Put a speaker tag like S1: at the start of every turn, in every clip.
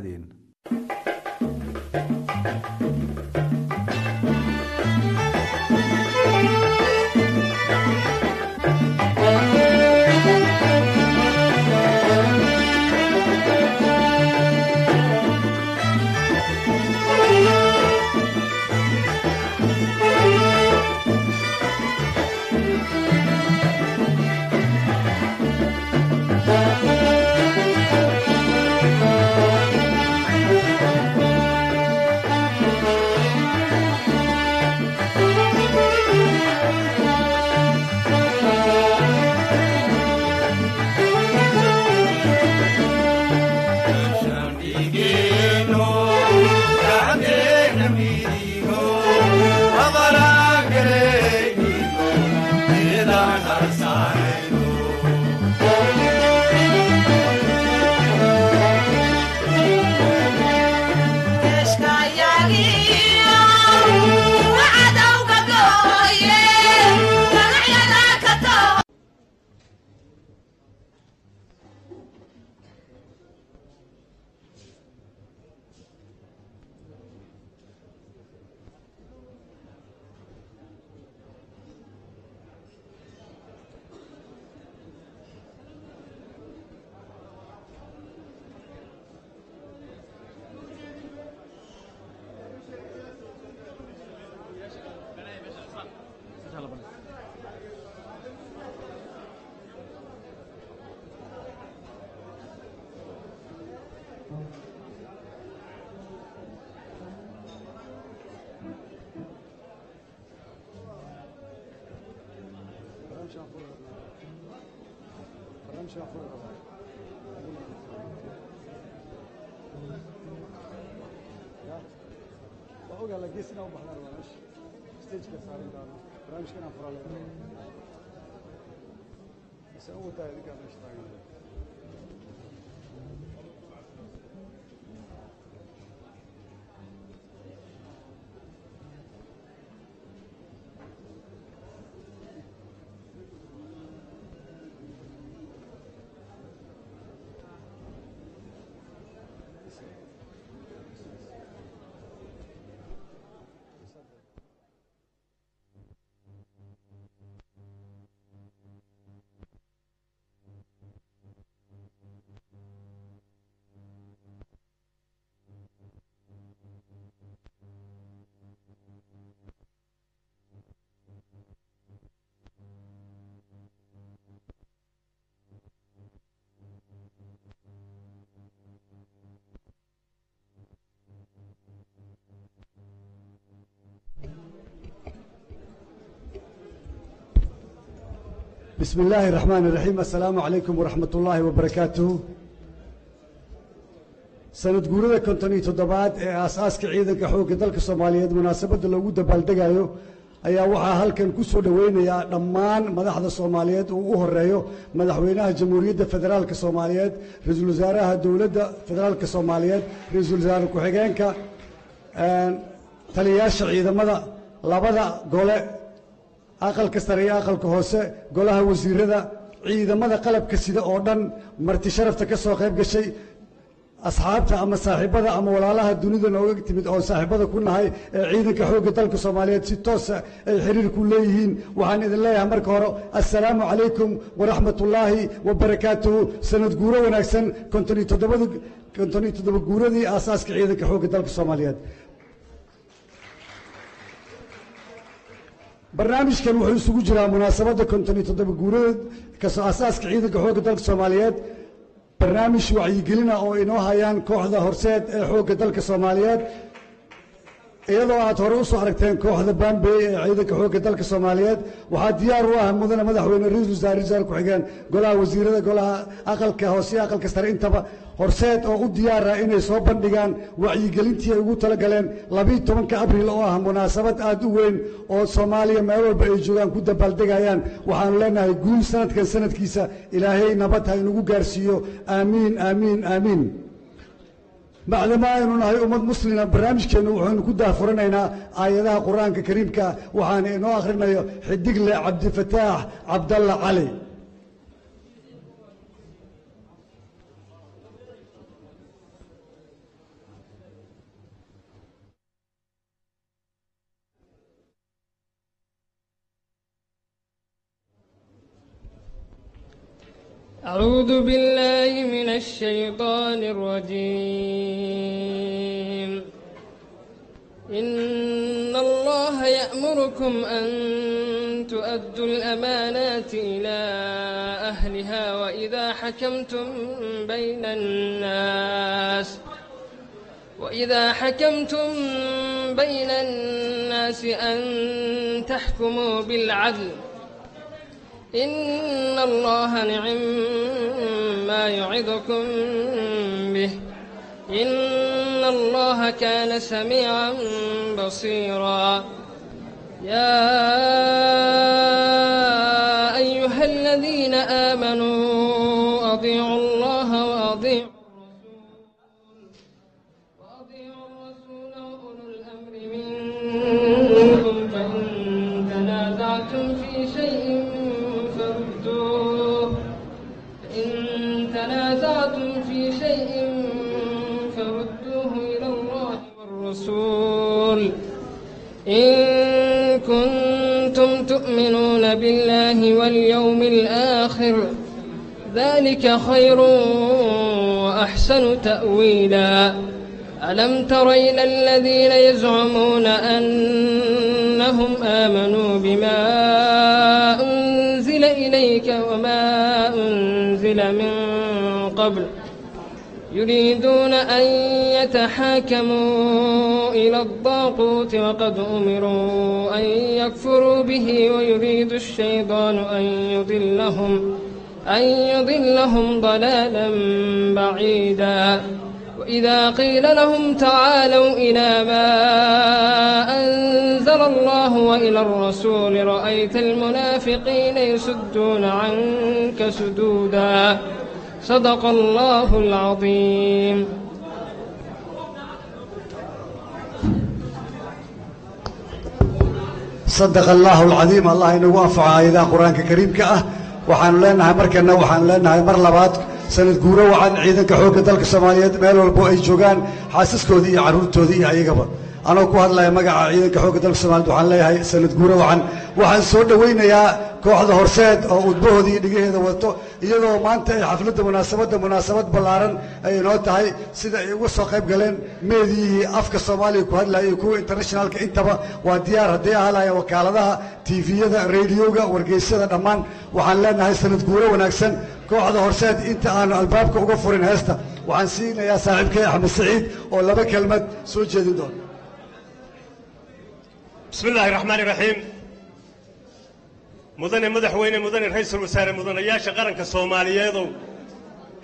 S1: dhexdeena isso é o Utair que é no Instagram. Né?
S2: بسم الله الرحمن الرحيم السلام عليكم ورحمة الله وبركاته sanad guurada konton iyo toddobaad ee aasaaska ciidanka xoogga dalka soomaaliyeed munaasabadda loogu dabaaldegayo ayaa waxaa halkan ku soo dhoweynayaa dhammaan madaxda soomaaliyeed uu u horeeyo madaxweynaha jamhuuriyadda federaalka soomaaliyeed ra-iisul wasaaraha dowladda federaalka soomaaliyeed ra-iisul wasaare ku-xigeenka taliyayaasha ciidamada labada gole aqalka sare iyo aqalka hoose golaha wasiirada ciidamada qalabka sida oo dhan marti sharafta ka soo qayb gashay asxaabta ama saaxiibada ama walaalaha dunida nooga timid oo saaxiibada ku nahay ee ciidanka xoogga dalka soomaaliyeed si toosa ay xiriir ku leeyihiin. Waxaan idin leeyahay marka hore assalaamu calaykum waraxmat ullaahi wabarakaatuhu. Sanad guuro wanaagsan konton iyo toddoba aasaaska ciidanka xoogga dalka soomaaliyeed barnaamijkan wuxuu isugu jiraa munaasabadda konton iyo toddoba guurada kasoo aasaaska ciidanka xoogga dalka soomaaliyeed barnaamij wacyigelina oo inoo hayaan kooxda horseed ee xoogga dalka soomaaliyeed iyadoo aad hore usoo aragteen kooxda bambey ee ciidanka xoogga dalka soomaaliyeed waxaa diyaar u ah mudane madaxweyne ra-iisul wasaare wasaare ku-xigeen golaha wasiirada golaha aqalka hoose iyo aqalka sare intaba horseed oo u diyaara inay soo bandhigaan wacyigelintii ay ugu tala galeen labiiyo tobanka abriil oo ah munaasabad aad u weyn oo soomaaliya meel walba ay joogaan ku dabaaldegayaan waxaanu leenahay guul sanadkan sanadkiisa ilaahay nabad ha inagu gaarsiiyo aamiin aamiin aamiin bacdama aynu nahay ummad muslima barnaamijkeennu waxaynu ku daahfuranaynaa aayadaha qur-aanka kariimka waxaana inoo akhrinayo xidigle cabdifataax cabdalla cali
S1: أعوذ بالله من الشيطان الرجيم. إن الله يأمركم أن تؤدوا الأمانات إلى أهلها وإذا حكمتم بين الناس وإذا حكمتم بين الناس أن تحكموا بالعدل إن الله نعم ما يعظكم به إن الله كان سميعا بصيرا. يا أيها الذين آمنوا ذلك خير وأحسن تأويلا. ألم تر إلى الذين يزعمون أنهم آمنوا بما أنزل إليك وما أنزل من قبل؟ يريدون أن يتحاكموا إلى الطاغوت وقد أمروا أن يكفروا به ويريد الشيطان أن يضلهم. أن يضلهم ضلالا بعيدا. وإذا قيل لهم تعالوا إلى ما أنزل الله وإلى الرسول رأيت المنافقين يسدون عنك سدودا. صدق الله العظيم.
S2: صدق الله العظيم. الله anfaco aayadaha qur-aanka kariimka ah waxaanu leenahay markana waxaanu leenahay mar labaad sanad guuro wacan ciidanka xoogga dalka soomaaliyeed meel walbo ay joogaan xaasaskoodii iyo carruurtoodii iyo ayagaba anoo ku hadlaya magaca ciidanka xoogga dalka soomaliyeed waxaan leeyahay sanad guuro wacan waxaan soo dhowaynayaa kooxda horseed oo udbahoodii iyo dhigaheeda wato iyadoo maanta ay xafladda munaasabadda munaasabad ballaaran ay inoo tahay sida ay uga soo qayb galeen meediyihii afka soomaaliya ku hadlayay kuwa internationalka intaba waa diyaar hadday ahalaya wakaaladaha tiifiyada rediyoga wargeysyada dhammaan waxaan leenahay sanad guuro wanaagsan kooxda horseed inta aanu albaabka uga furin heesta waxaan siinayaa saaxiibkay axmed saciid oo laba kelmad soo jeedin doona
S3: bismi illaahi raxmaani raxiim mudane madaxweyne mudane ra'iisul wasaare mudanayaasha qaranka soomaaliyeedow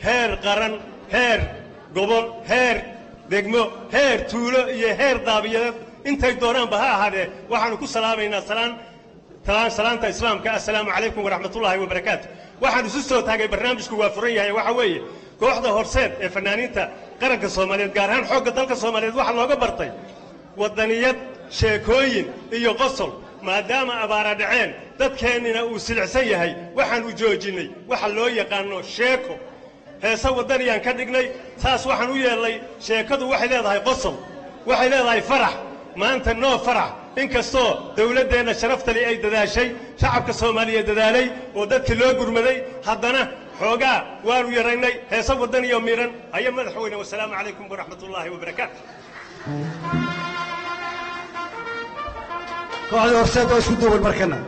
S3: heer qaran heer gobol heer degmo heer tuulo iyo heer daabiyadeed intay doonaanba ha ahaadee waxaannu ku salaamaynaa salaan talaan salaanta islaamka assalaamu calaykum waraxmatullaahi wabarakaatu waxaan isu soo taagay barnaamijku waa furan yahay waxa weeye kooxda horseed ee fanaaniinta qaranka soomaaliyeed gaar ahaan xoogga dalka soomaaliyeed waxaa looga bartay waddaniyad شيكوين إيو قصر ما دام أبارا دعين داد كينينا أو سلعسي هاي. وحان وجوجيني. وحان لو يقانو شيكو. هيسا ودانيان كدقني. ساس وحان ويا اللي شيكادو وحيداد هاي قصر وحيداد هاي فرح. ما أنت النو فرح. إنك استو دولة دينا شرفت لي أي دادا شي شعبك سومالية دادا لي ودادت لو قرمدي. حدنا حوغا وانو يريني. هيسا ودانيان ميران أيام مدحوين والسلام عليكم ورحمة الله وبركاته. Thank you.
S2: Kooxda horseed oo isku duuban markana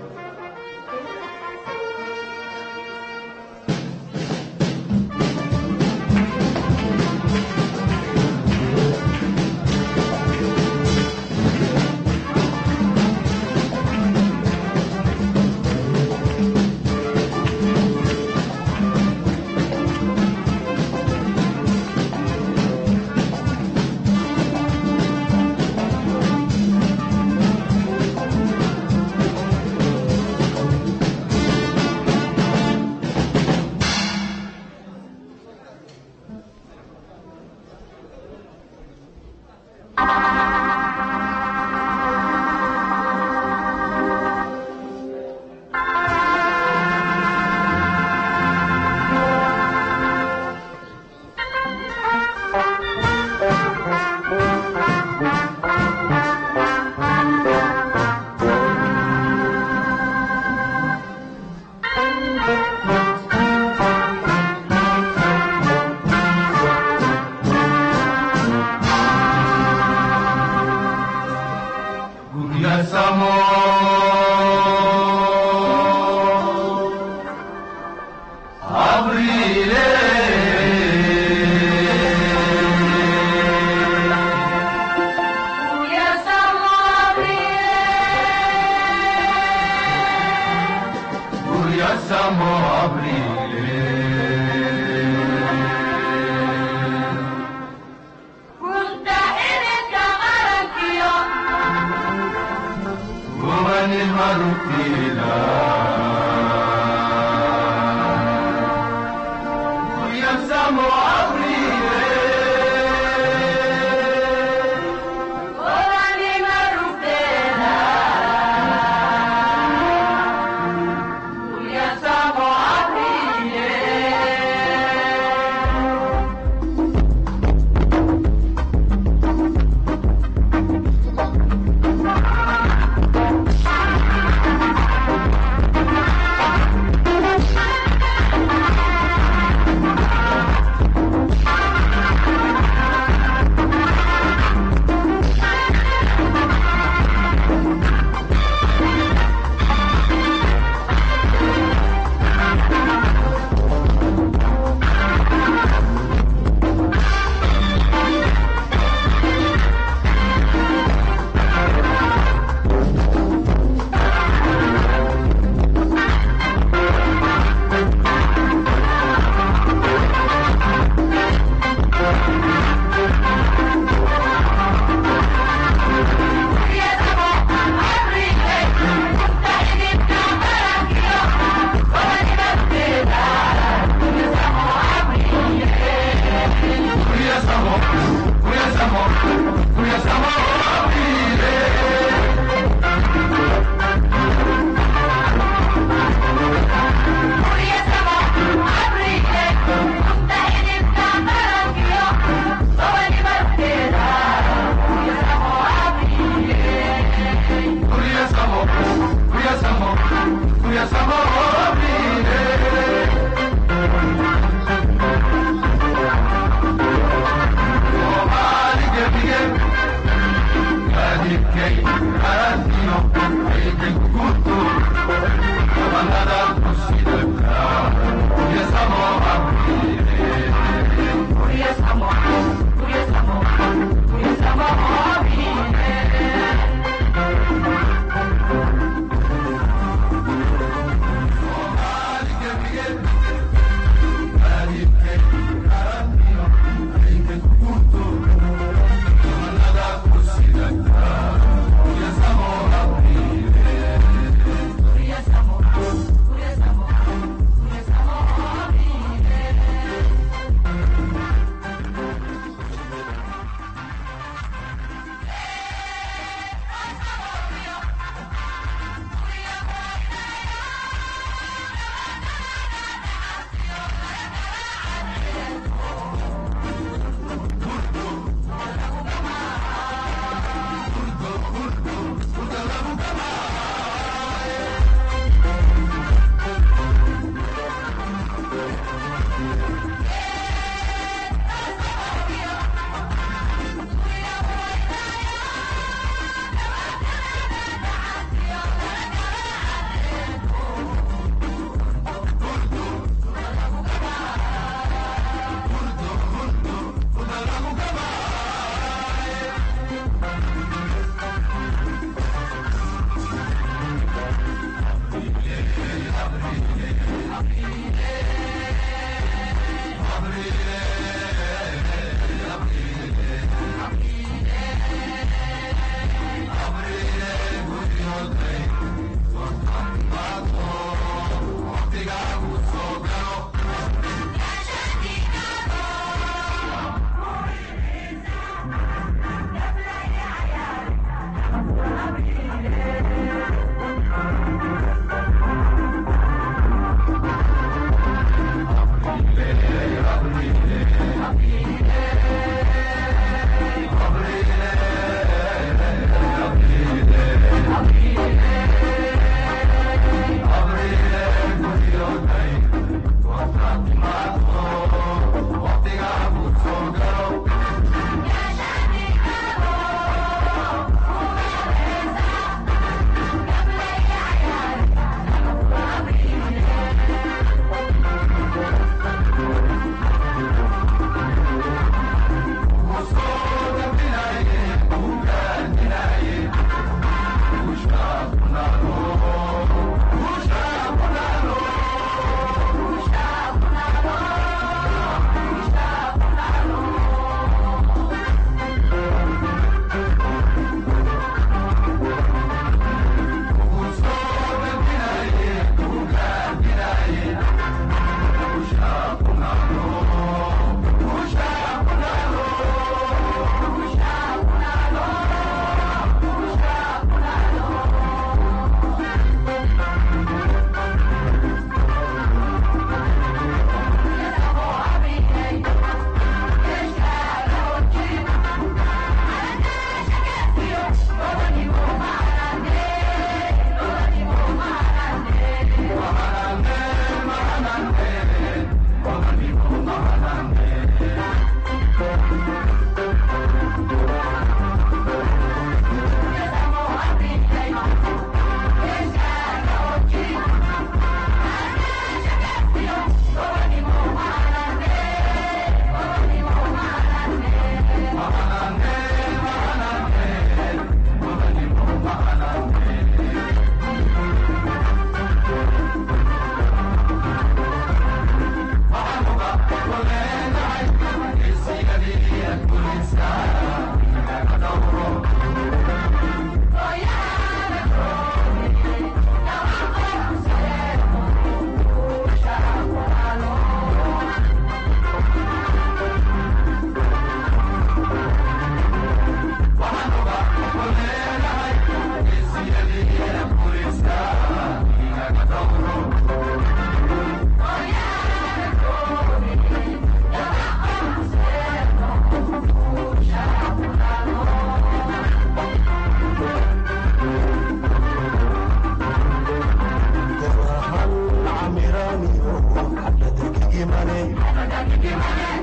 S4: money.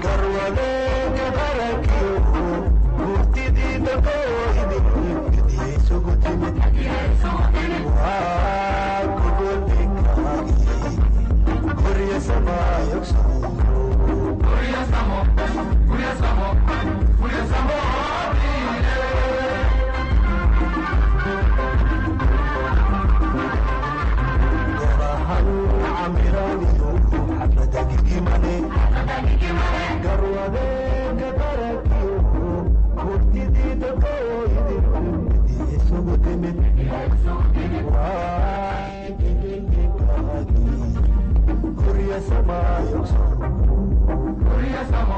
S5: Karwale ke barakyo, guti di di, guti so guti me. Guti so Kuriya sama. Kuriya samo, kuriya samo, kuriya samo. Kuriya samo.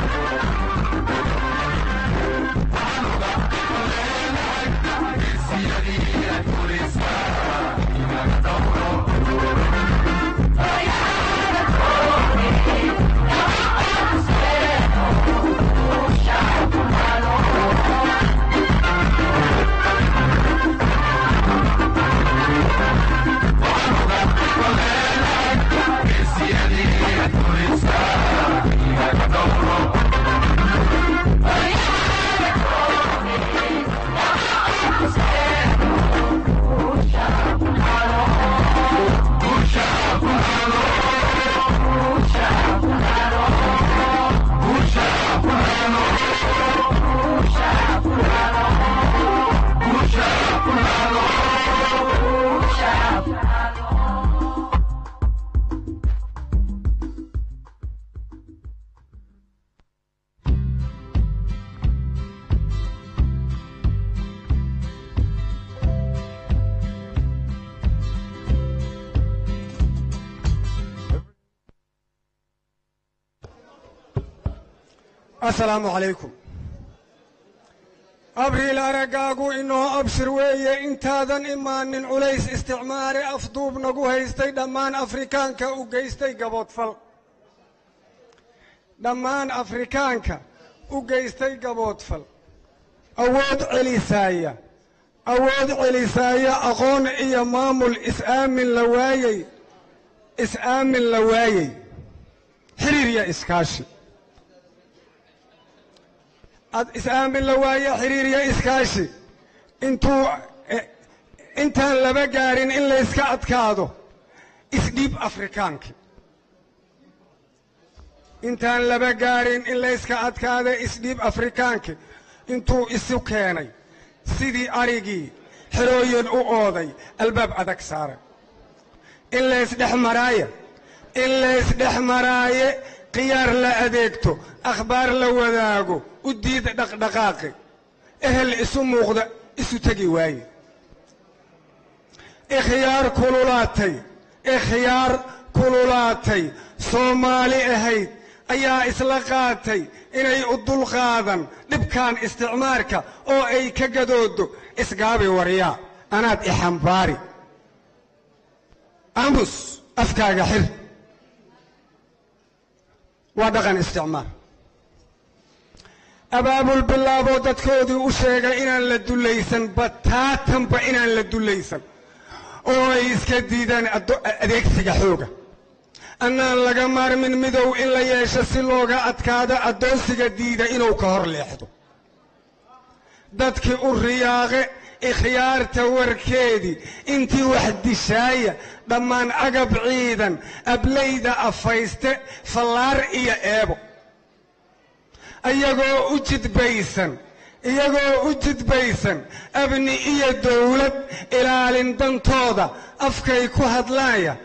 S4: asalaamu calaykum abriil araggaagu inoo abshir weeye intaadan imaanin culays isticmaare afduub nagu haystay dhammaan afrikaanka u geystay gaboodfal. Dhammaan afrikaanka u geystay gaboodfal. Awood celisaaya awood celisaaya aqoon iyo maamul is-aamin la waayey is-aamin la waayey xiriir iyo iskaashi is-aamin la waaye xiriir iyo iskaashi. Intuu intaan laba gaarin in layska adkaado isdhiib afrikaankii intaan laba gaarin in layska adkaado isdhiib afrikaankii intuu isu keenay sidii arigii xerooyin u ooday albaab adag saaray. In laysdhex maraaye in laysdhex maraaye khiyaar la adeegto akhbaar la wadaago u diida dhaqdhaqaaqi. Ehel isu muuqda isu tegi waaye. Ikhyaar kululaatay ikhyaar kululaatay. Soomaali ahayd ayaa isla qaatay inay u dulqaadan dhibkan isticmaarka oo ay ka gadoodo isgaabi waryaa anaad ixambaari amus afkaaga xir. Waa dhaqan isticmaar abaabul bilaaboo dadkoodii u sheegay inaan la dullaysan bataatanba inaan la dullaysan oo ay iska diidaan adeegsiga xooga. Annaan laga maarmin midow in la yeesho si looga adkaado addoonsiga diida inuu ka hor leexdo. Dadkii u riyaaqe ikhyaarta warkeedii intii wax dishaaya dhammaan agab ciidan ablayda afayste fallaar iyo eebo iyagoo u jidbaysan iyagoo u jidbaysan abni iyo dawlad ilaalin dantooda afkay ku hadlaaya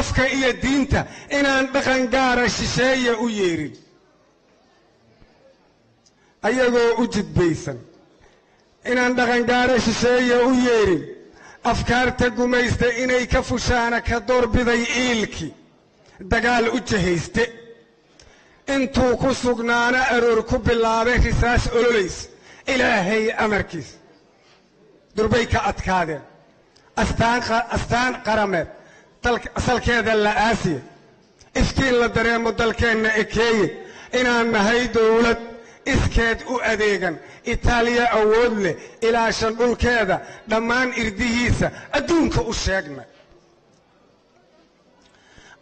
S4: afka iyo diinta inaan dhaqan gaara shisheeya u yeerin. Ayagoo u jidbaysan inaan dhaqangaaro shisheeya u yeedhin afkaarta gumaysta inay ka fushaana ka doorbiday iilkii dagaal u jahayste intuu ku sugnaana aroor ku bilaabay risaas ololays ilaahay amarkiis. Durbay ka adkaadeen. Astaan qarameed. Salkeeda la aasiya iftiin la dareemo dalkeenna ekeeye. Inaan nahay dowlad. Iskeed u adeegan. Itaaliya awood leh. Ilaashan dhulkeeda. Dhammaan irdihiisa. Adduunka u sheegna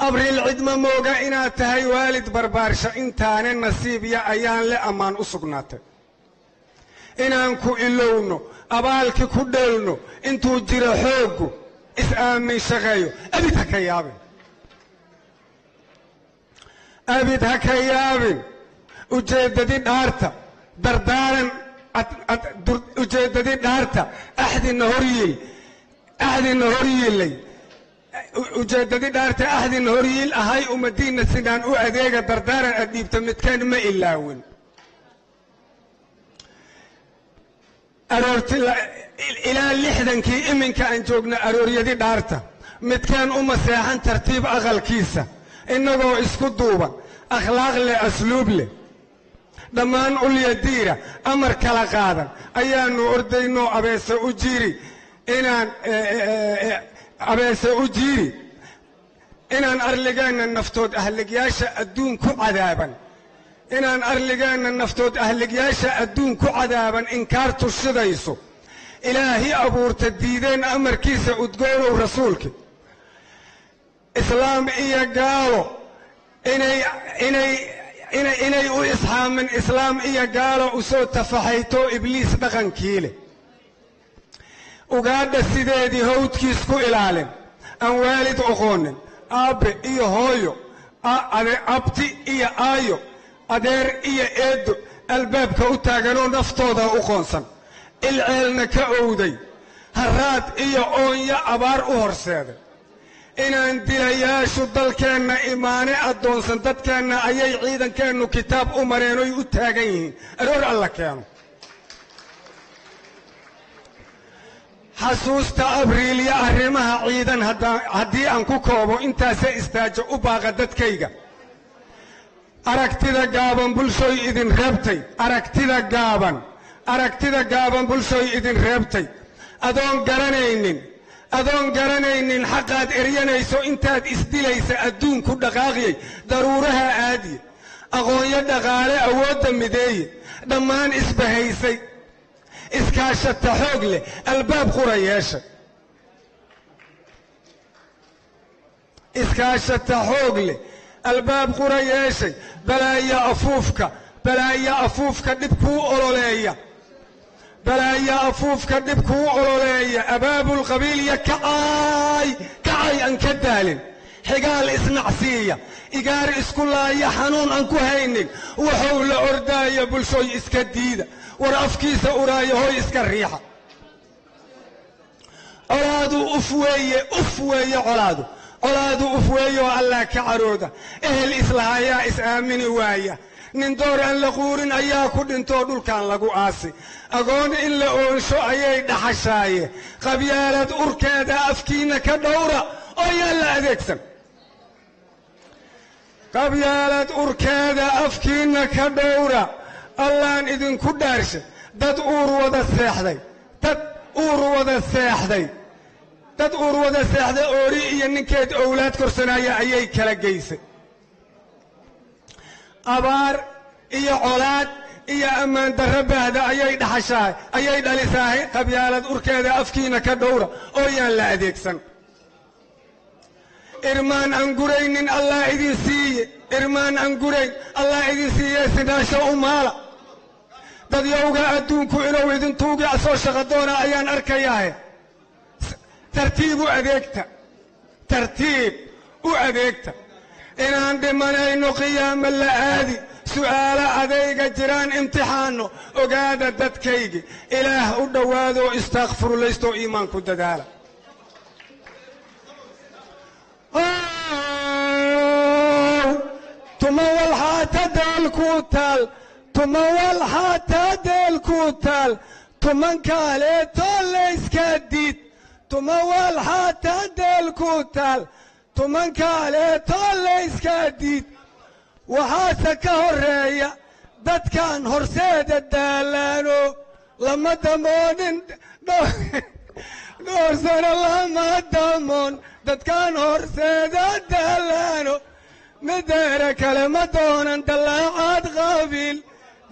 S4: abriil cidma mooga inaad tahay waalid barbaarsha. Intaane nasiibya ayaan le ammaan u sugnaatay. Inaan ku ilowno abaalki ku dheelno intuu jiro xooggu is-aamin shaqeeyo. Abid ha ka yaabin. Abid ha ka yaabin. Ujeeddadi dhaarta dardaaran ujeeddadi dhaarta axdina horyiil axdina horyiilay ujeeddadi dhaarta axdina horyiil ahay ummadiinna sidaan u adeega dardaaran aad dhiibta midkeen ma ilaawin. Ilaa lixdankii iminka aan joogno arooryadi dhaarta midkeen uma seexan tartiib aqalkiisa innagoo isku duuban akhlaaq leh asluub leh. Dhammaan ulyadiira amar kala qaadan. Ayaanu ordaynoo abeese u jiiri inaan abeese u jiiri. Inaan arligeenna naftood ahligyaasha adduun ku cadaaban. Inaan arligeenna naftood ahligyaasha adduun ku cadaaban inkaartu shidayso ilaahi abuurta diideen amarkiisa udgoonow rasuulki. Islaam iyo gaalo inay u isxaamin. Islaam iyo gaalo u soo tafaxayto ibliis dhaqankii leh ugaadha sideedii hawdkiis ku ilaalin aan waalid oqoonin aabbe iyo hooyo abti iyo aayo adeer iyo eedo albaabka u taaganoo naftooda u qoonsan. Ilceelna ka owday haraad iyo oonyo abaar u horseeday inaan dilayaashu dalkeenna imaane addoonsan dadkeenna ayay ciidankeennu kitaab u mareen oy u taagan yihiin. Aroor alla keeno xasuusta abriilyo arrimaha ciidan haddii aan ku koobo intaase istaajo u baaqa dadkayga. Aragtida gaaban bulshoy idin reebtay. Aragtida gaaban aragtida gaaban bulshoy idin reebtay. Adoon garanaynin adoon garanaynin xaqaad eryanayso intaad isdilaysa adduunku dhaqaaqyay daruuraha aadiye aqoonyo dhaqaale awoodda mideeye dhammaan isbahaysay iskaashata xoog leh albaab qura yeesha. Iskaashata xoog leh albaab qura yeeshay balaayo afuufka balaayo afuufka dhib kuu ololeeya. Balaayo afuufka dhib kuu ololeeya. Abaabul qabiilya kacaay kacay aan ka daalin. Xigaal isnacsiiya. Igaar isku laaya xanuun aan ku haynin. Wuxuu la ordaaya bulshooy iska diida war afkiisa uraayo hoy iska riixa. Colaadu uf weeye uf weeye colaadu colaadu uf weeye oo allah ka carooda ehel islahayaa is aamini waaya. Nin door aan la quurin ayaa ku dhintoo dhulkan lagu aasi. Agoon in la oonsho ayay dhaxashaaye. Qabyaalad urkeeda afkiinna ka dhowra oo yaan la adeegsan. Qabyaalad urkeeda afkiinna ka dhowra allaan idinku dhaarshay dad uur wada seexday. Dad uur wada seexday. Dad uur wada seexday oori iyo ninkeed owlaad korsanaya ayay kala geysay. Abaar iyo colaad iyo ammaan darro baahda ayay dhaxashahay ayay dhalisahay qabyaalad urkeeda afkiina ka dhowra oo yaan la adeegsan. Irmaan aan guraynin allah idin siiye irmaan aan gurayn allah idin siiye sinaasho u maala dadyowga adduunku inuu idintuugic soo shaqo doona ayaan arkayaahe tartiib u adeegta. Tartiib u adeegta. Inaan dhimanayno qiyaama la aadi su'aalo adayga jiraan imtixaanno ogaada dadkaygi. Ilaah u dhowaadoo istaakfirullaystoo iimaanku dadaala. Tuma walxaata deelkuu taal tuma walxaata deelkuu taal tuman kaaleetoo layska diid tuma walxaata deelkuu taal tumankaaleetoo layskaa diid waxaase ka horreeya dadkan horseeda daalaano lama damoonin dhowr sano lama damoon dadkan horseeda daalaano mideere kale ma doonan dallaacaad qabiil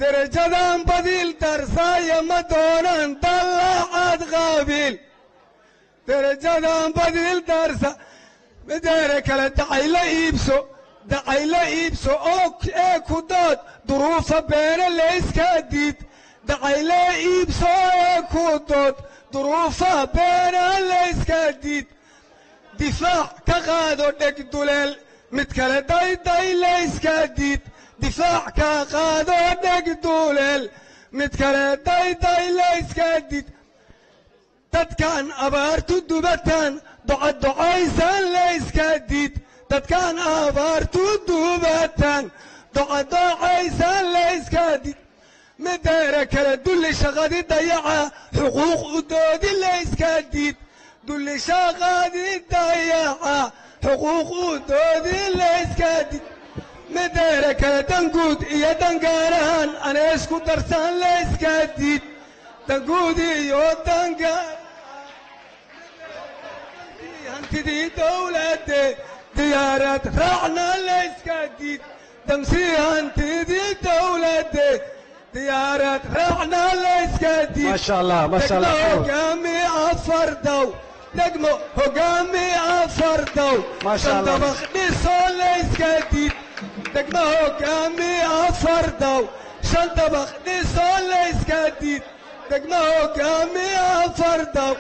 S4: derajadan badiil darsaaya ma doonan dallaacaad qabiil derajadan badiil darsa mideere kale dacayla iibso dacayla iibso oo ee ku dood duruufa beena layskaa diid dacayla iibso ee ku dood duruufa beena layskaa diid difaac ka qaado dheg duleel mid kale dayday layskaa diid difaac ka qaado dheg duleel mid kale dayday layskaa diid dadkan abaartu dubatan docadocaysan layskaa diid dadkan abaartu dubatan docadocaysan layskaa diid mideere kale dulli shaqadi dayaca xuquuq u doodi layskaa diid dulli shaqadi dayaca xuquuq u doodi layskaa diid mideere kale danguud iyo dangaarahan ana isku darsan layskaa diid danguud iyo dangaar hantidii dowladde diyaarad raacna layskaa diid damsii hantidii dowladde diyaarad raacna layskaa diid
S2: Masha Allah, masha Allah.
S4: degmo hogaami afar daw degmo hogaami afar daw
S2: Masha Allah.
S4: shandabaq dhisoo layskaa diid degmo hogaami afar daw shan dabaq dhisoo layskaa diid degmo hogaami afar daw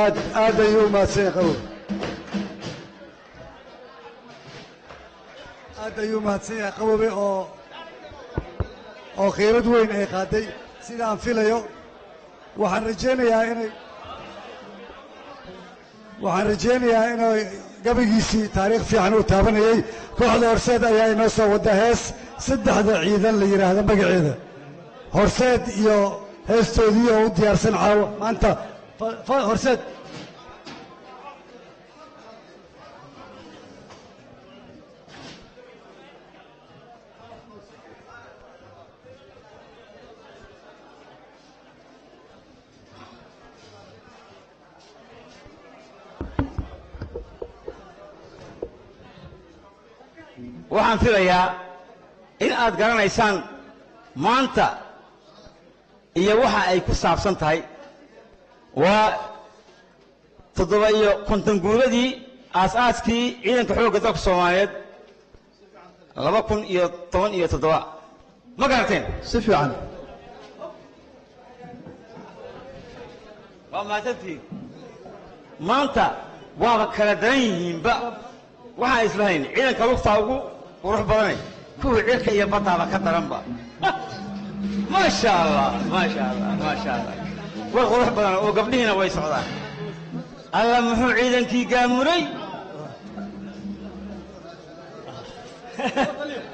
S2: aad ayuu mahadsan yahay aad ayuu mahadsan yahay qabowe oo oo khiirad weyn ay qaaday. Sida aan filayo waxaan rajaynayaa inay waxaan rajaynayaa inay gabaygiisii taariikh fiican uu taabanayey kooxda horseed ayaa inoo soo wadda hees saddexda ciidan la yidhaahdo magaceeda. Horseed iyo heestoodii oo u diyaarsan caawa maanta horseed
S6: waxaan filayaa in aad garanaysaan maanta iyo waxa ay ku saabsan tahay. Waa toddoba iyo konton guuradii aas-aaskii ciidanka xoogga dalka soomaaliyeed laba kun iyo toban iyo toddoba. Ma garateen
S2: si fiican.
S6: Waa mahadsantihiin maanta waaba kala daran yihiinba. Waxaan islahayn ciidanka lugtaa ugu qurux badanay kuwii cirka iyo baddaaba ka daranba maasha allah maasha allah maasha allah way qurux badan oo gabdhihiina way socdaan alla muxuu ciidankii gaamuray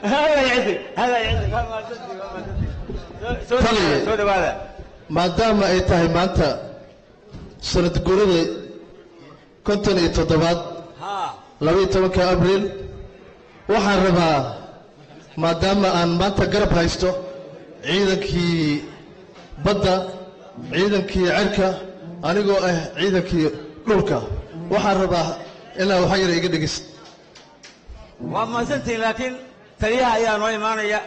S6: هذا يعزك هذا waa mahadsantihiin, waa mahadsantihiin. Soo- soo dhawaada, soo dhawaada
S7: maadaama ay tahay maanta sanad guurada konton iyo toddobaad labaiyo tobanka abriil waxaan rabaa maadaama aan maanta garab haysto ciidankii badda ciidankii cerka anigoo ah ciidankii dhulka. Waxaan rabaa inaa waxa yara iga dhegeyst
S6: waa mahadsantihiin laakiin taliyaha ayaa noo imaanaya.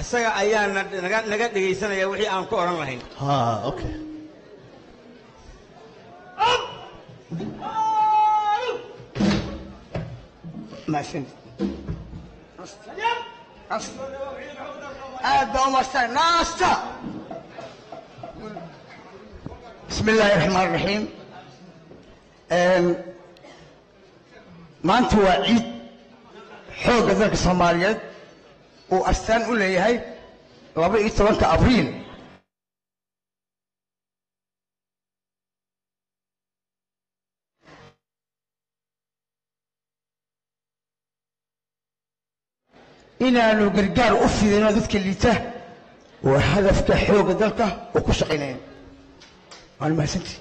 S6: Isaga ayaa na- naga dhegaysanaya wixii aan ku odhan lahayn.
S7: Ha okay
S8: bismi illaahi raxmaan raxiim maanta waa ciid. Xoogga dalka soomaaliyeed uu astaan u leeyahay laba iyo tobanka abriil inaanu gargaar u fidino dadka liita oo hadafka xooga dalka oo ku shaqaynaya waana mahadsantii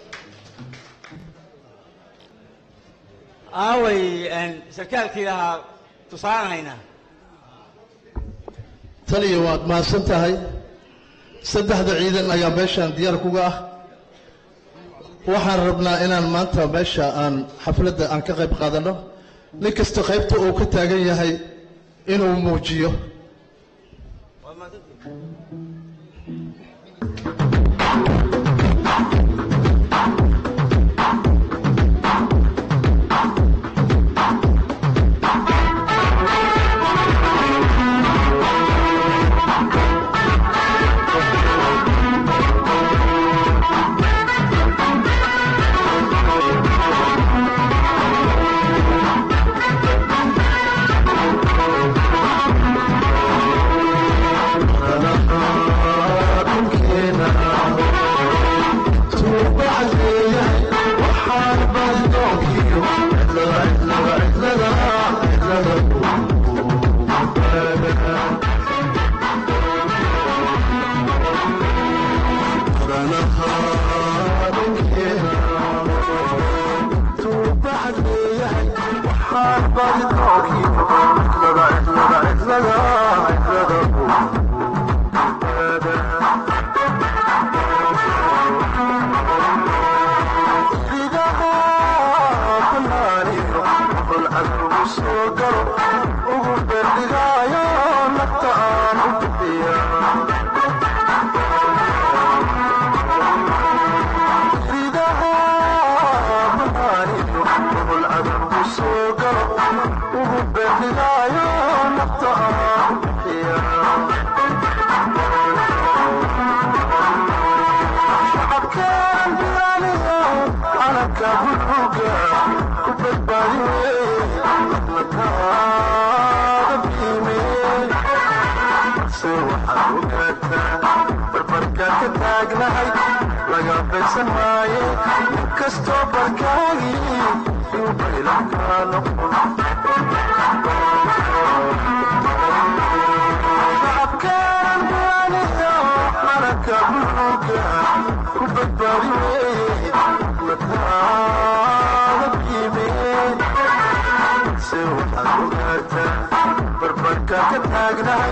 S6: aaway sarkaalkii lahaa tusaalan haynaa
S7: taliya waad mahadsan tahay saddexda ciidan ayaa meeshaan diyaar kuga ah. Waxaan rabnaa inaan maanta meesha aan xafladda aan ka qayb qaadanno nin kasta qaybta uu ka taagan yahay inuu muujiyo
S5: dhashay
S7: waxaad u taagtaa barbarkaan ka taagnahay laga baysan maayo inkastoo barkaagii inuu baylabkaa noqon shacabkaan buanida xaranka buluuga ku badbaadi weeye mataada qiimee se waxaad u taagtaa barbarkaan ka taagnahay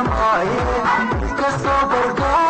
S5: Come on, yeah. Cause so good.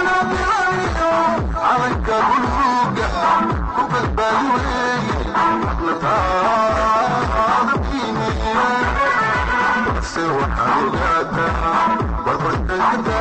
S7: the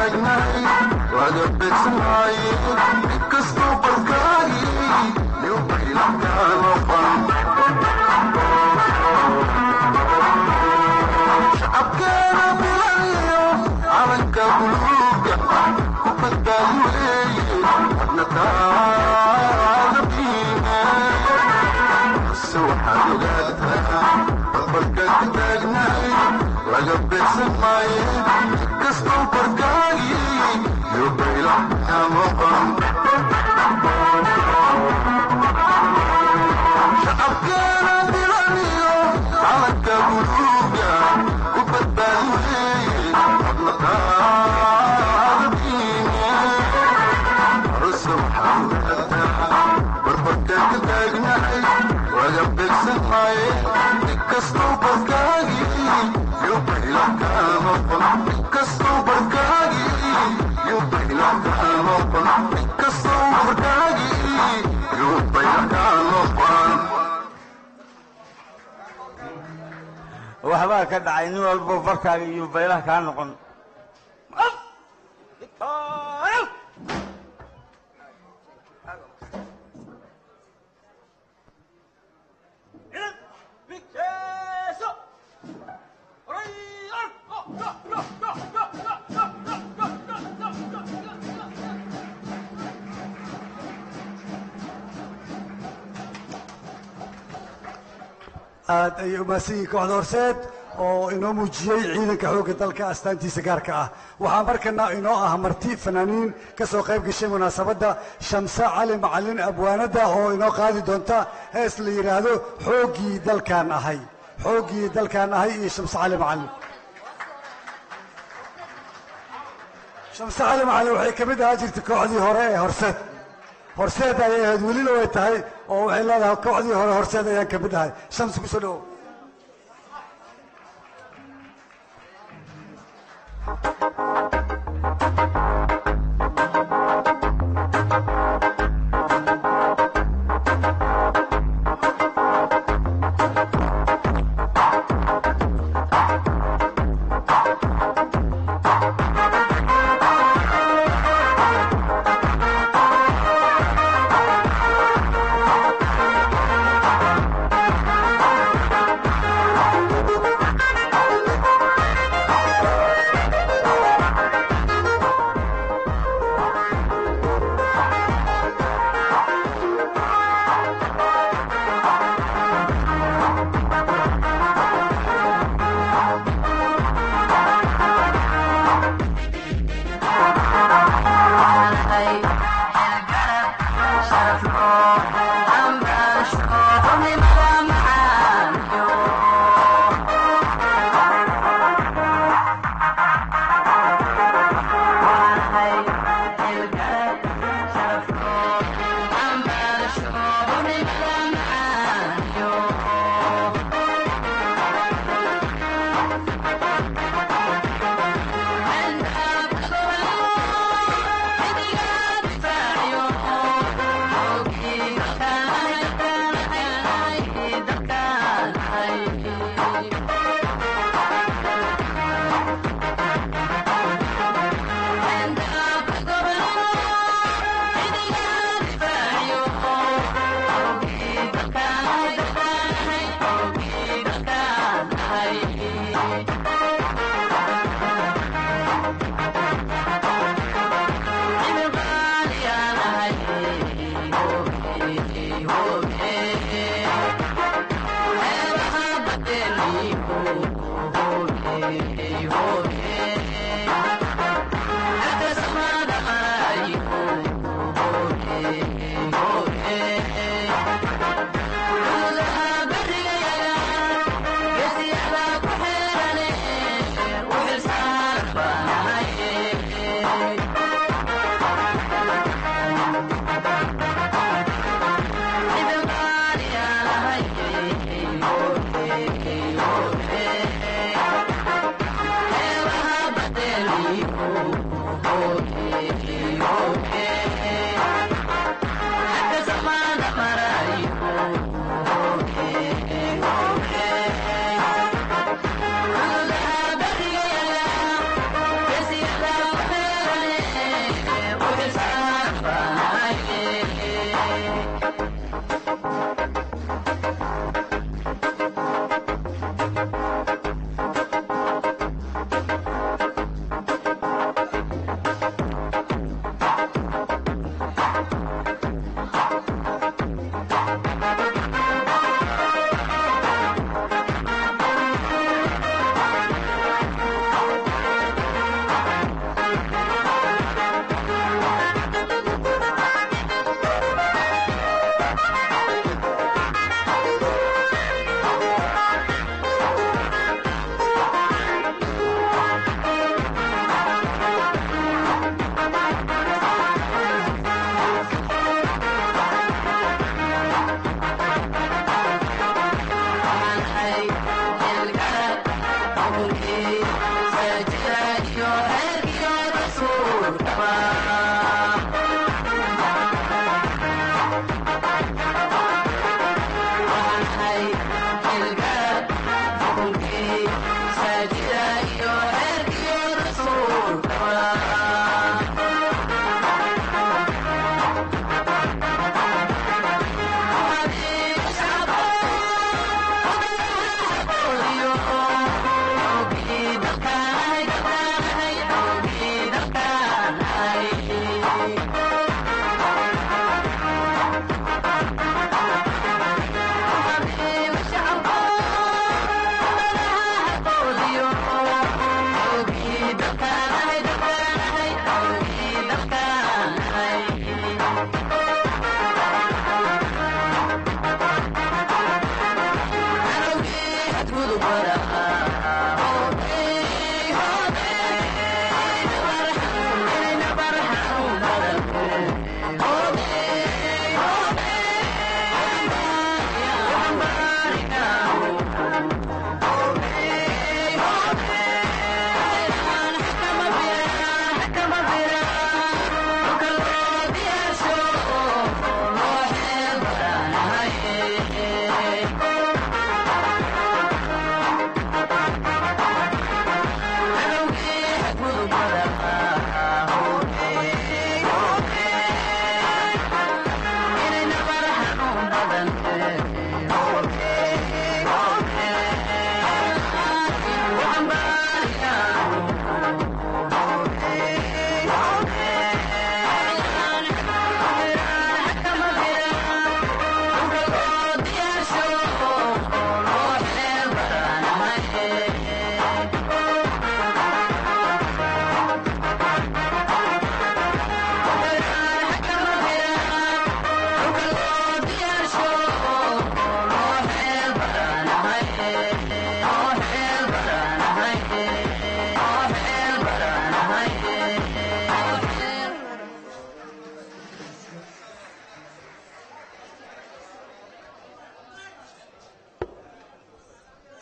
S6: waxbaa ka dhacay nin walbo farkaaga iyo baylaha kaa noqon
S2: umahadsan yihiin kooxda horseed oo inoo muujiyey ciidanka xoogga dalka astaantiisa gaarka ah. Waxaa markana inoo ah marti fanaaniin ka soo qayb gashay munaasabadda shamse cali macalin abwaanadda oo inoo qaadi doonta hees la yidhaahdo xooggii dalkaan ahay. Xooggii dalkaan ahay iyo shamse cali macalin. Shamse cali macalin waxay ka mid ahaa jirtay kooxdii hore ee horseed. Horseed ayay ahayd welina way tahay oo waxay leedahay kooxdii hore horseed ayaan ka mid ahay. Shamsi ku soo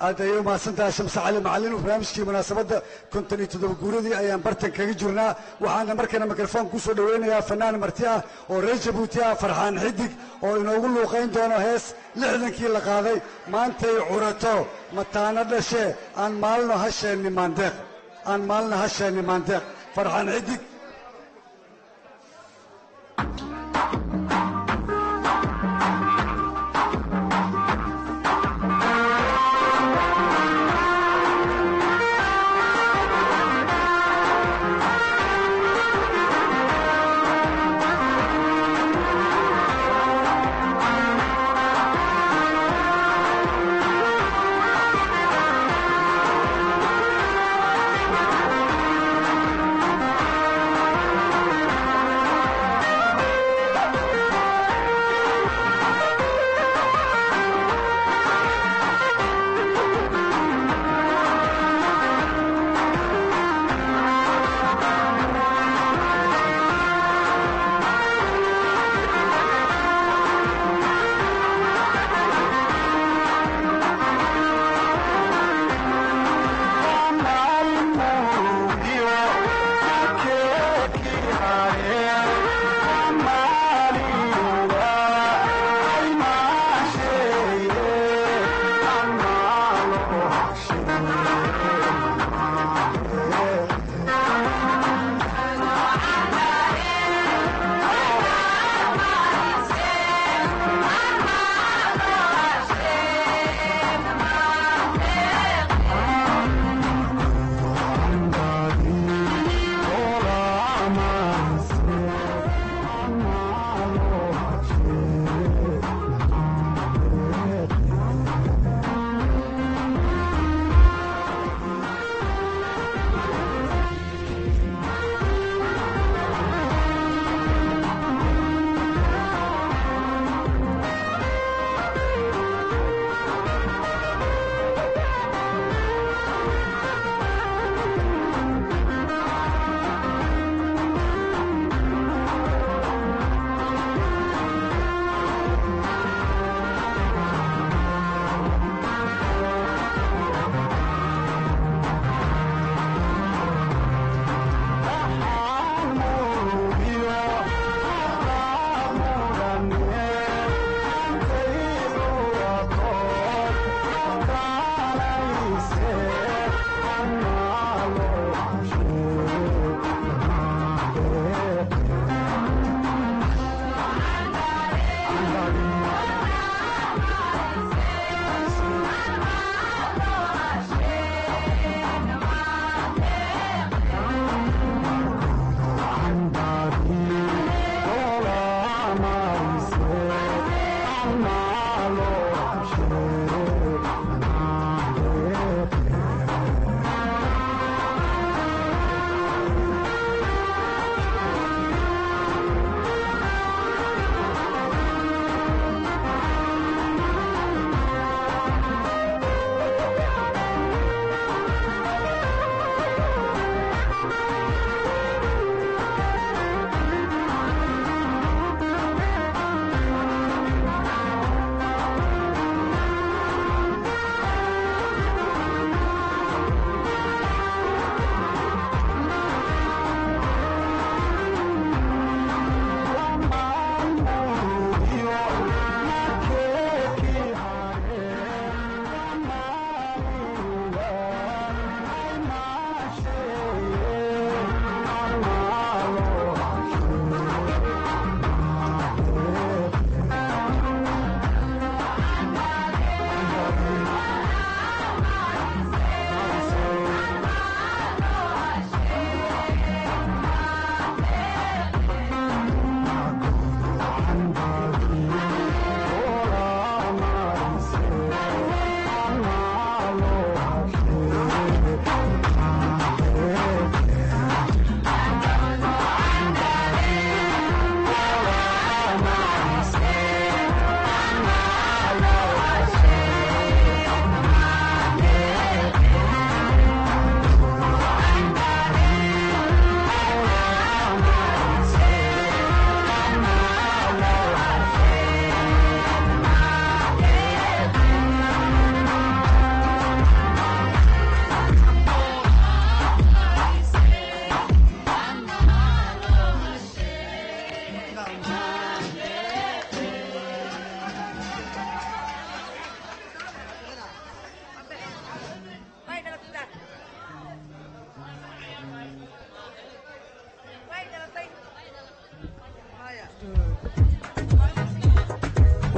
S2: aad ayay umahadsantahay shamse cali macalin oo barnaamijkii munaasabadda konton iyo toddoba guuradii ayaan bartan kaga jirnaa waxaana markana mikrofon ku soo dhoweynayaa fanaan marti ah oo reer jabuuti ah farxaan xidig oo inoogu luuqayn doono hees lixdankii la qaaday maantay curato mataano dhashe aan maalno hasheenni maandeeq aan maalno hasheenni maandeeq farxaan xidig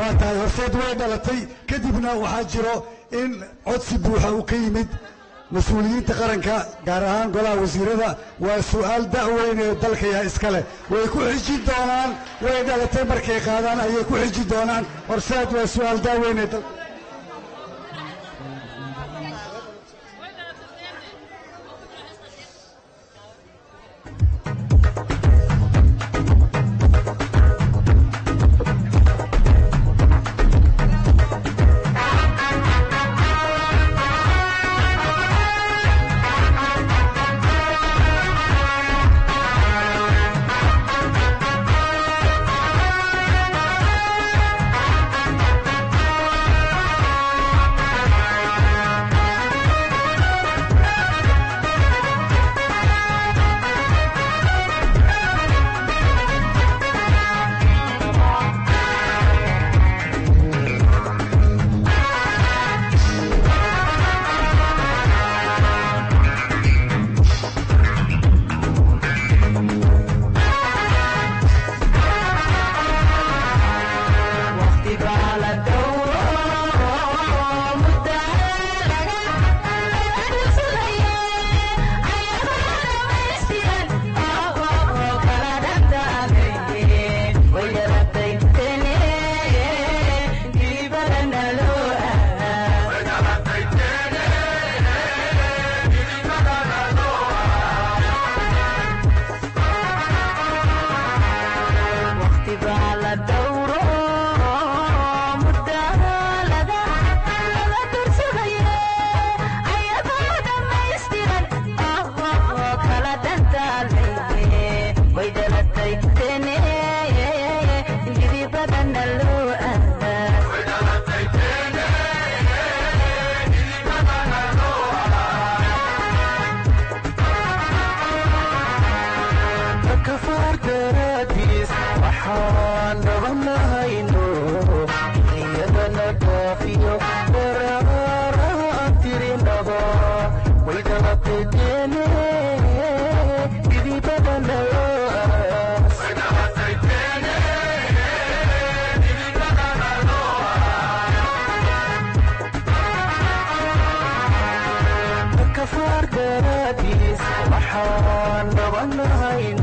S9: waa tahay horseed way dhalatay. Kadibna waxaa jiro in codsi buuxa uu ka yimid mas'uuliyiinta qaranka gaar ahaan golaha wasiirada. Waa su'aal da'weyn ee dalka yaa iska leh. Way ku xiji doonaan way dhalatay markay qaadaan ayay ku xiji doonaan. Horseed waa su'aal da'weyn ee dalka
S5: Thank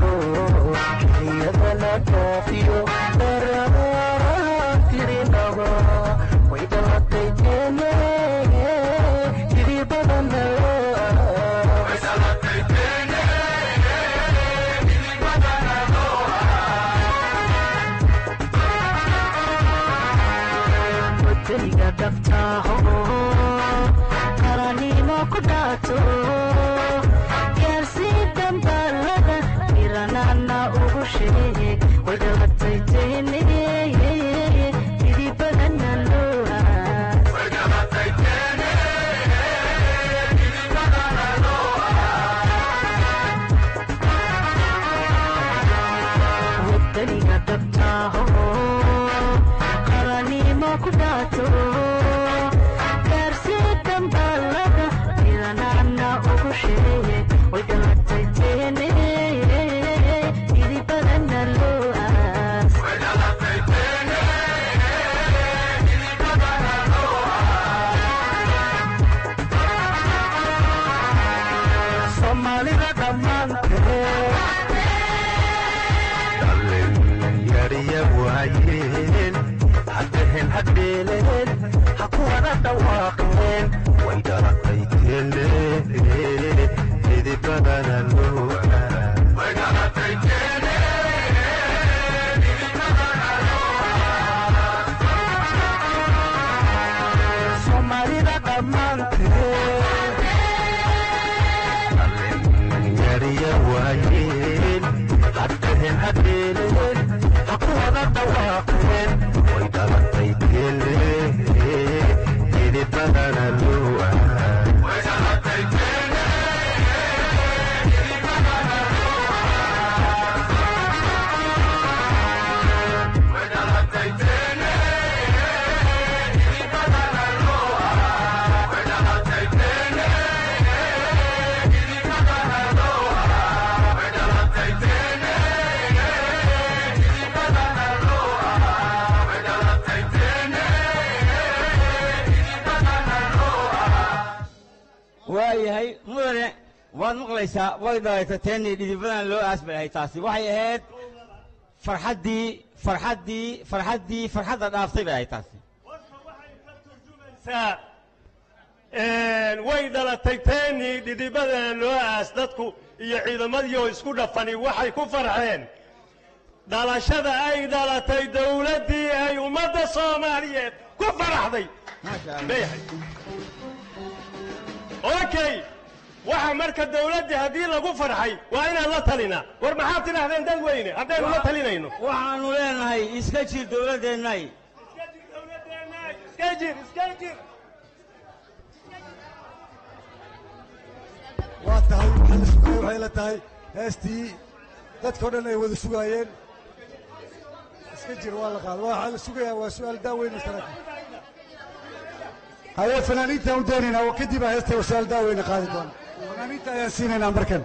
S5: مغلسة
S6: وإذا يتتني إذا فلان لو أسمع أي تاسي وحي أهد فرحدي فرحدي فرحدي فرحدي فرحدي أنا أصيب أي تاسي
S3: وإذا لا تتني إذا فلان لو أسدتك يا عيد مديو اسكو دفني وحي كفرحين دالا شدا أي دالا تي دولتي أي أمد صوماليات كفرح ذي ما شاء الله أوكي okay. Waxa marka dowladdii haddii lagu farxay waa inaan la talinaa war maxaad tidhaahdeen dad weyne? Haddaynu la talinayno.
S6: Waxaannu leenahay iska jir
S3: jir
S5: waa tahay sugaya waxay la tahay heestii dadkao dhan ay wada sugaayeen. Iska jir waa la qaada. Waxaa la sugayaa waa su'aal daaweyne saraakiil haye fanaaniintaan u daynaynaa oo kadib aa heesta su'aal daaweyne qaadi doona Programita
S2: de cine Lambergen.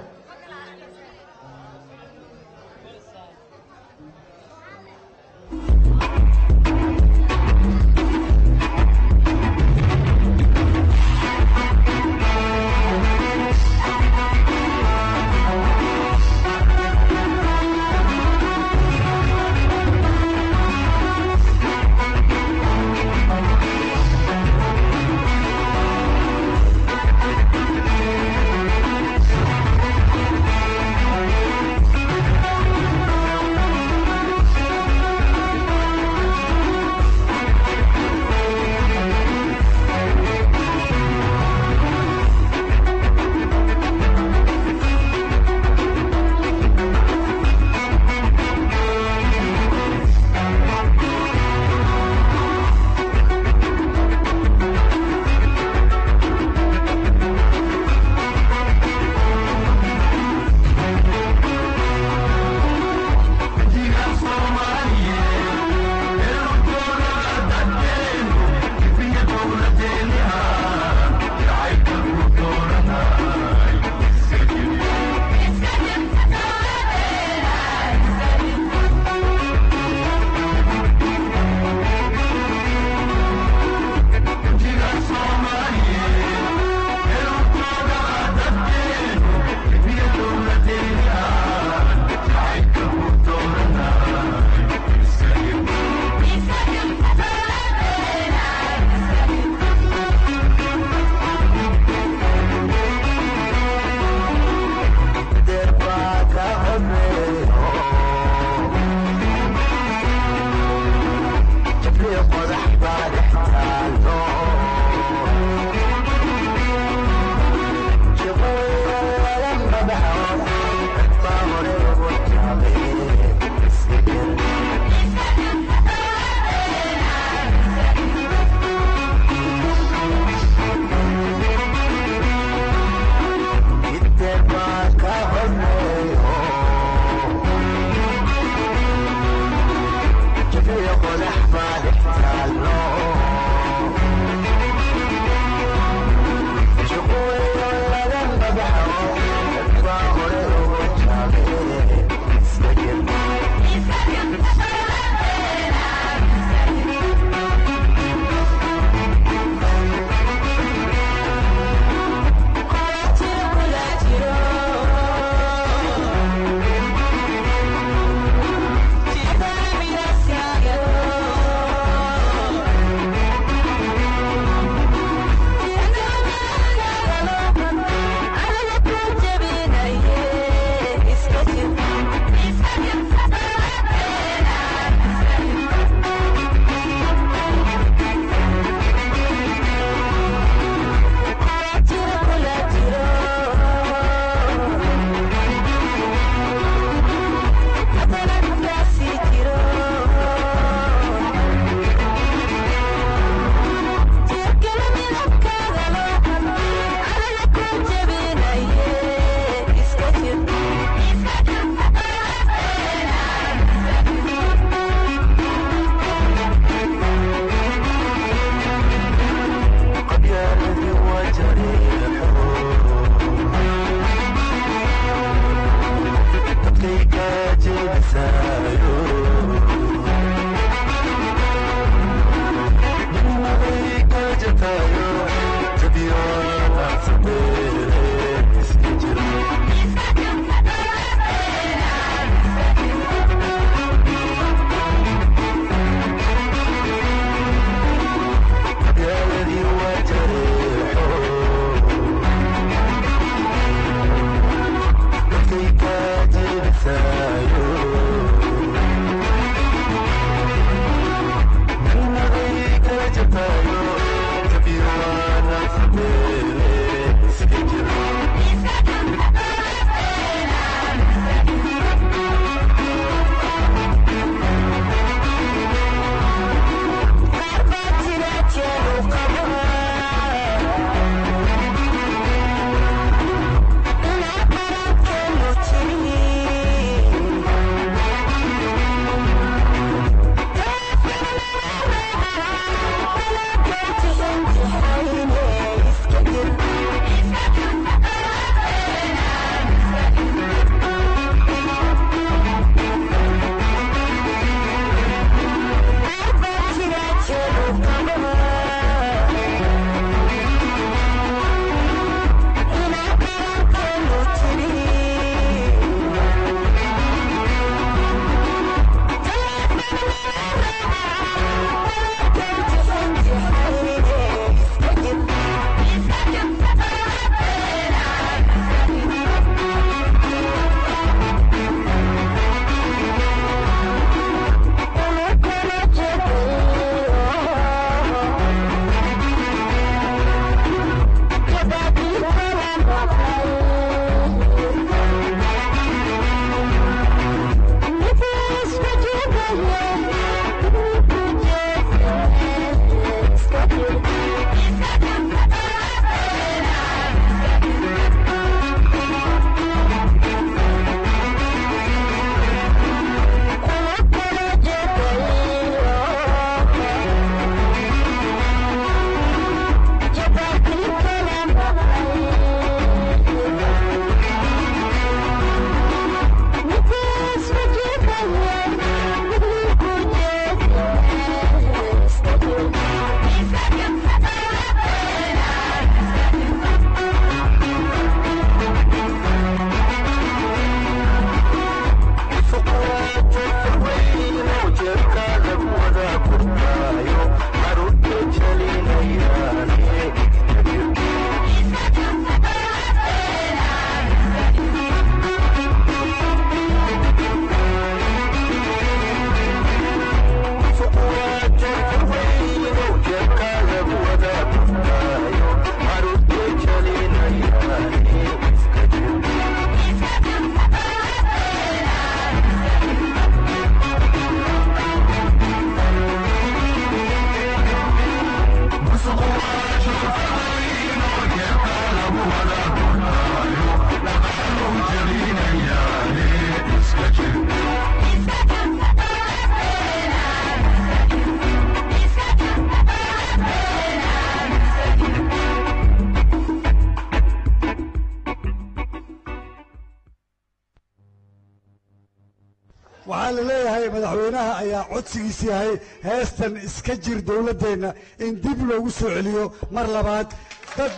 S2: Yahay heestan iska jir dowladdeenna in dib loogu soo celiyo mar labaad. Dad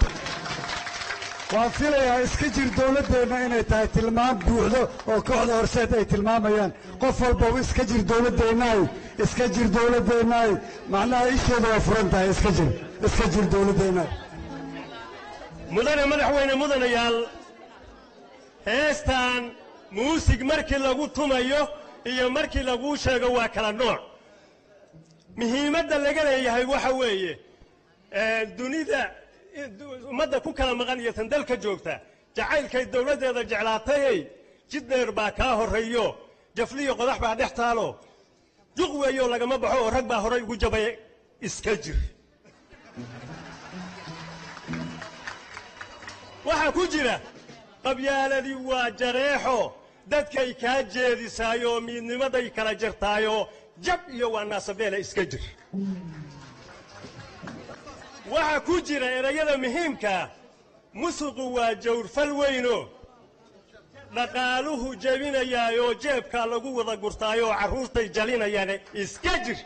S2: waan filayaa iska jir dowladdeenna inay tahay tilmaam buuxdo oo kooxda horseed ay tilmaamayaan. Qof walbau iska jir dowladdeennaay iska jir dowladdeennaay macnaha isheeda waa furan tahay iska jir iska jir dowladdeennaay
S3: mudane madaxweyne mudanayaal heestan muusig markii lagu tumayo iyo markii laguu sheego waa kala nooc muhiimadda laga leeyahay waxa weeye dunida ummadda ku kala maqan iyo tan dalka joogta jacaylkay dowladdeeda jeclaatayey jid baa kaa horreeyo jafliyo qodax baa dhex taalo juq weeyoo lagama baxo oo rag baa horay ugu jabay iska jir. Waxaa ku jira qabyaaladii waa jareexo dadkay kaa jeedisaayoo miidnimaday kala jirtaayoo jab iyo waa naasabeele iska jir waxaa ku jira erayada muhiimkaa musuqu waa jawrfal weyno dhaqaaluhu jebinayaayoo jeebkaa lagu wada gurtaayoo carruurtay jalinayaane iska jir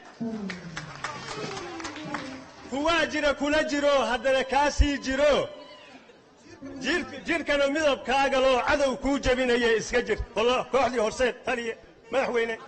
S3: kuwaa jira kula jiro haddana kaa sii jiro jidhkana midabkaagaloo cadow kuu jebinaya iska jir kooxdii horseed taliya madaxweyne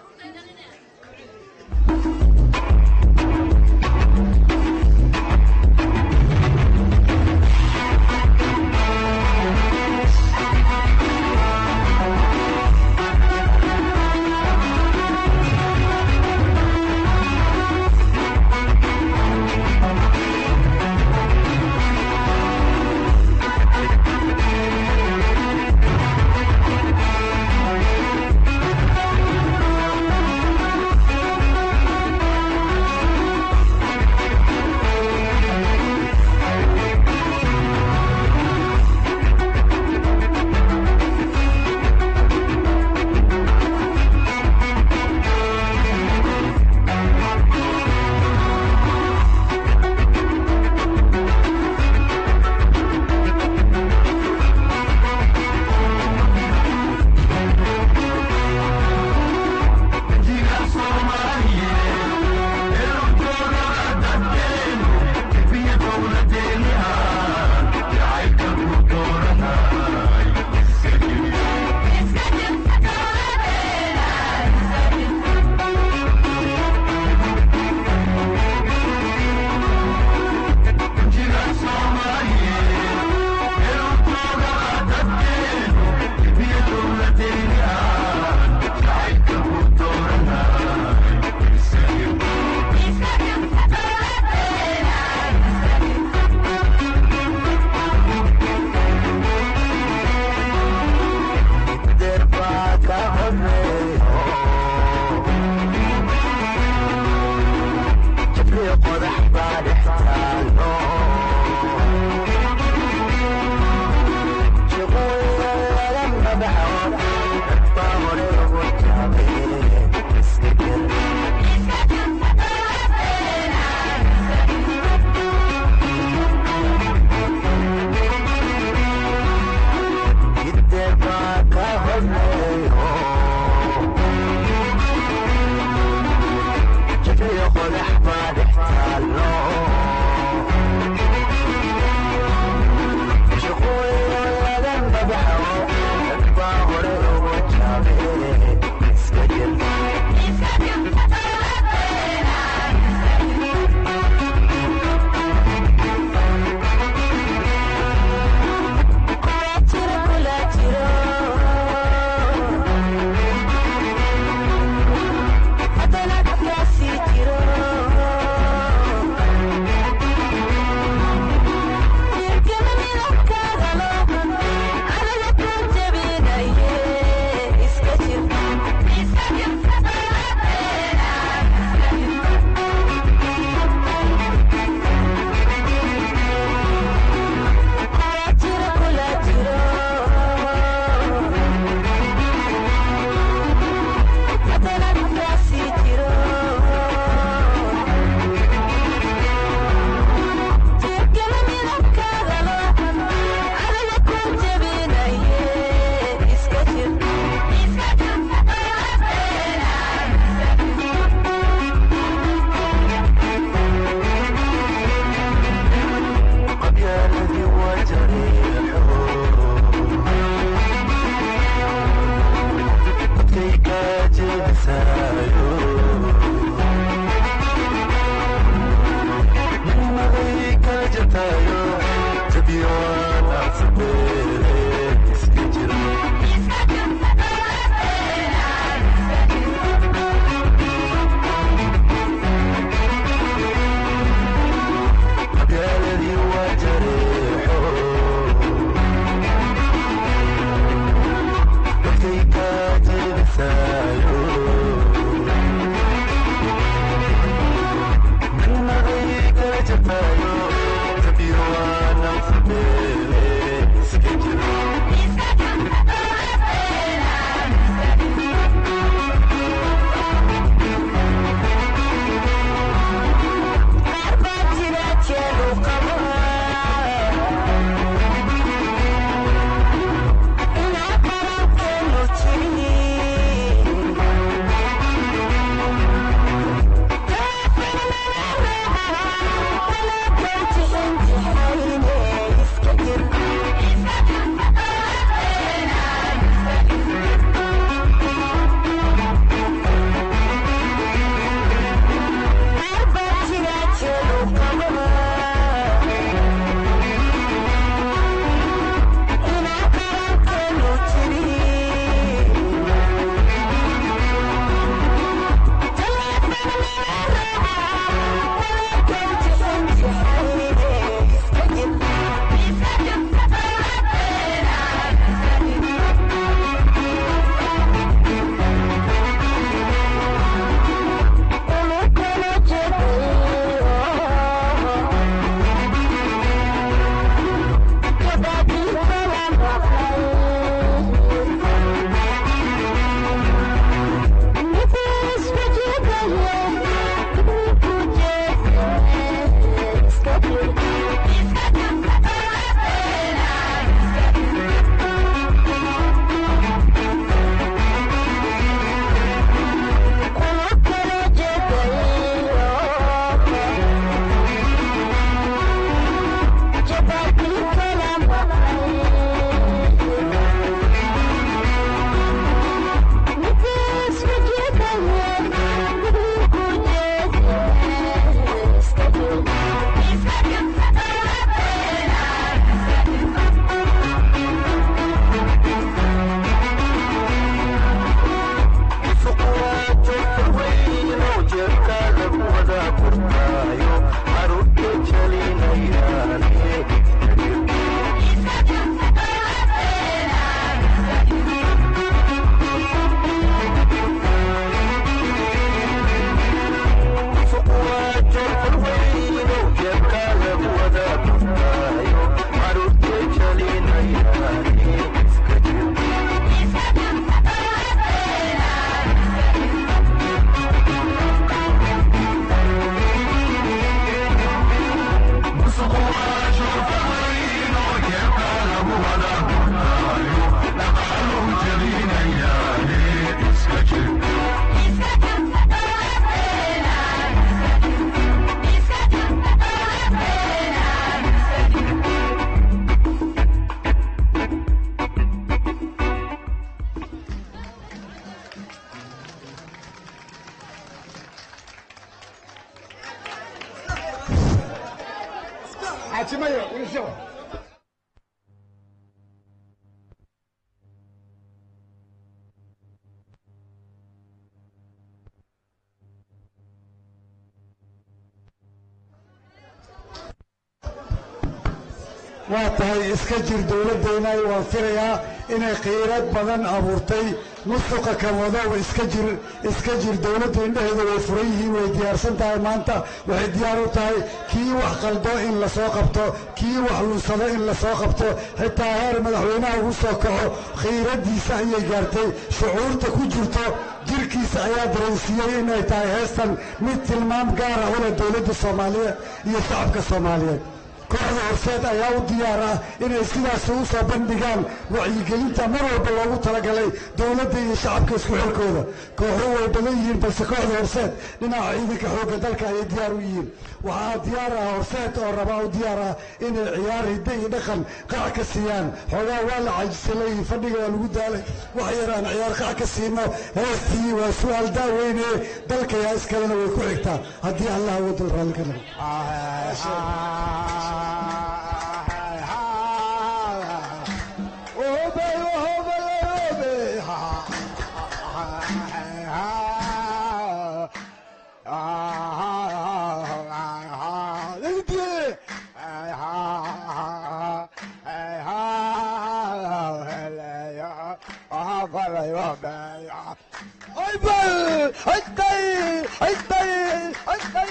S2: xaajimayo wiilsho
S5: waa tahay iska jir dowladdeenna waan filayaa inay khiirad badan abuurtay. Musuqa kan wadoba iska jir iska jir dowladda indhaheeda way furan yihiin way diyaarsan tahay maanta waxay diyaar u tahay. Kii wax qaldo in la soo qabto kii wax lunsado in la soo qabto xitaa heer madaxweynaha ugu soo kaco khiiraddiisa ayay gaartay. Shucuurta ku jirto jirkiisa ayaa dareensiiyey inay tahay heestan mid tilmaam gaara u leh dowladda soomaaliyeed iyo shacabka soomaaliyeed kooxda horseed ayaa u diyaar ah inay sidaas u soo bandhigaan wacyigelinta mar walba loogu talagalay dowladda iyo shacabka isku xilkooda kooxo way badan yihiin balse kooxda horseed dhinaca ciidanka xoogga dalka ayay diyaar u yihiin waxaa diyaar ah horseed oo rabaa u diyaar ah inay ciyaar hidde iyo dhaqan qac ka siiyaan. Xoogaa waa la cajisay leeyihiin fadhiga waa lagu daalay. Wax yaraan ciyaar qac ka siino. Heestii waa su'aal daaweyne. Dalka yaa iskalena way ku xigtaa. Haddii allah wadal raalli ka أكبر أكبر أكبر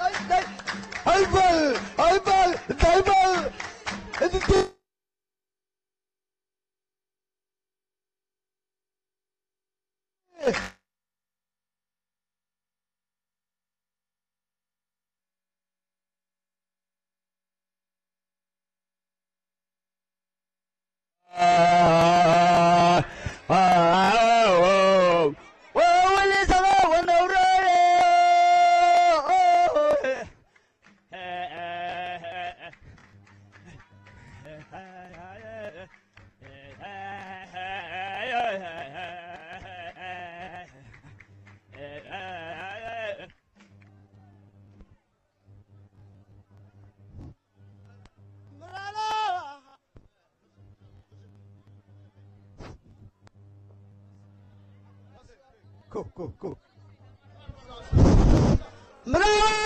S5: أكبر أكبر أكبر أكبر أكبر Ah, ah, ah, ah. go, go, go.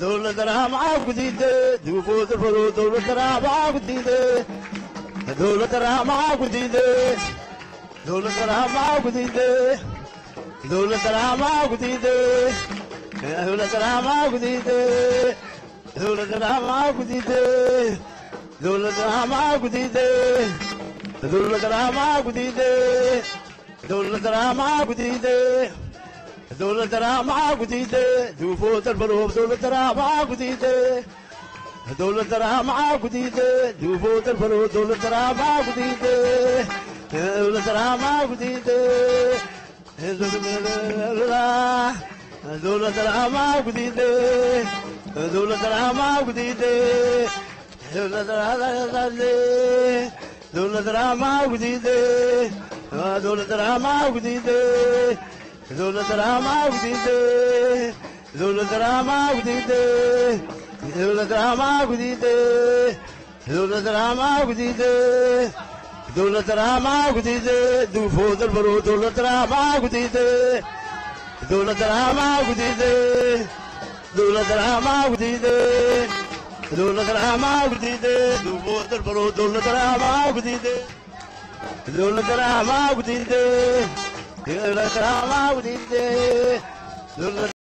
S5: دول درهم عقديد دوفوت الفلو دول درهم عقديد دول درهم عقديد دول درهم عقديد دول درهم عقديد دول درهم عقديد دول درهم عقديد ذل دراما قديدي ذل دراما قديدي ذل دراما قديدي دولة راما يضلي دولة راما وجديدي دولة راما وجديدي دولة راما وجديدي دولة راما وجديدي دولة راما وجديدي دولة راما وجديدي دولة راما وجديدي دوفود البرو دولة راما وجديدي دولة راما وجديدي دولة راما وجديدي دولة رحمة وجديدة دولة البرو دولة رحمة وجديدة دولة رحمة وجديدة دولة رحمة وجديدة